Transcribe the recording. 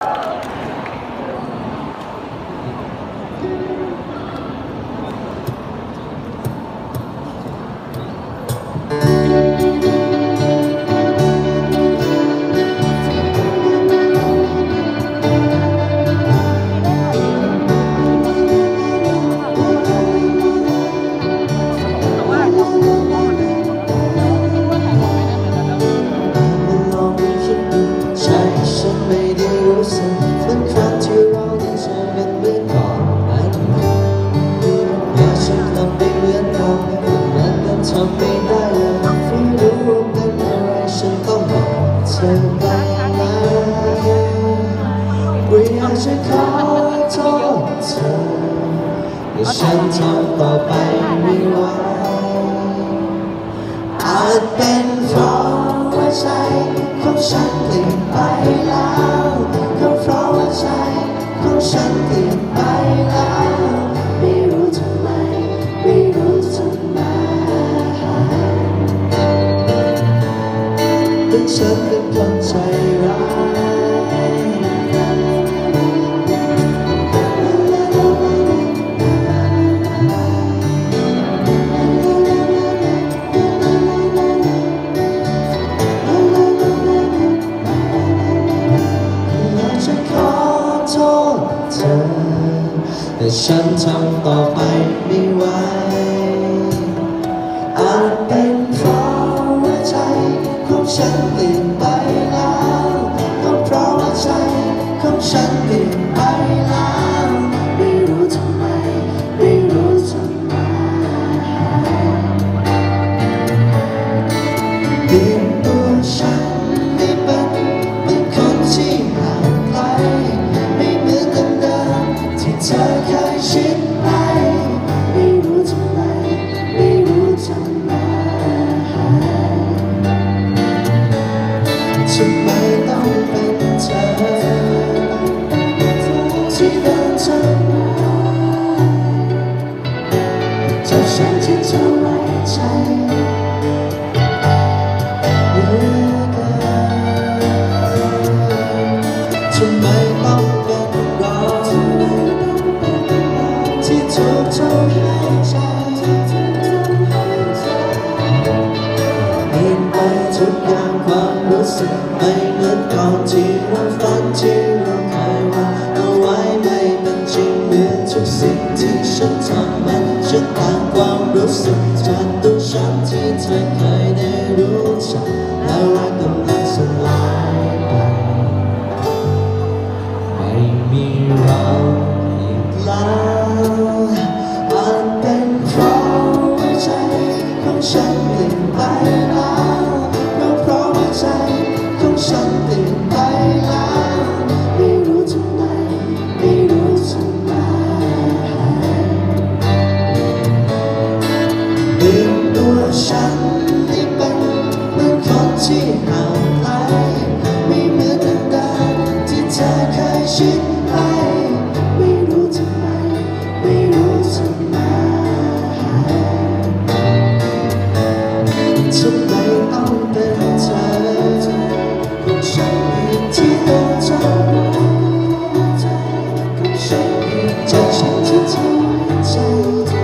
ล สึกเหมือนครั้งที่เราได้เจอกันเมื่อก่อนนั้นอยากฉันทำไม่เหมือนเก่านั้นก็ทำไม่ได้เลยไม่รู้ว่าเป็นอะไรฉันต้องบอกเธอไปแล้วว่าอยากจะขอโทษเธอแต่ฉันทำต่อไปไม่ไหวอาจเป็นเพราะว่าใจของฉันเปลี่ ฉันเป็นคนใจร้ายอยากจะขอโทษเธอแต่ฉันทำต่อไปไม่ไหวอาจเป็นเพราะว่าใจของฉัน ทำไม่ต้องเป็นเราที่ถูกทำให้ใจเปลี่ยนไปทุกอย่างความรู้สึกไม่เหมือนก่อนที่เราฝันที่เราเคยวางเอาไว้ไม่เป็นจริงเหมือนทุกสิ่งที่ฉันทำมันฉันต่างความรู้สึกจากตัวฉันที่เธอเคยได้รู้จักแล้วรัก ลี่ยนไปแล้วก็เพราะว่าใจของฉันเปลี่ยนไปแล้วไม่รู้ทำไมไม่รู้ทำไมเปลี่นตัวฉันให้เป็นเหมือนคนที่ห่างไกลไม่เหมือนเดิมที่เธอเคยชิด ทางใจของ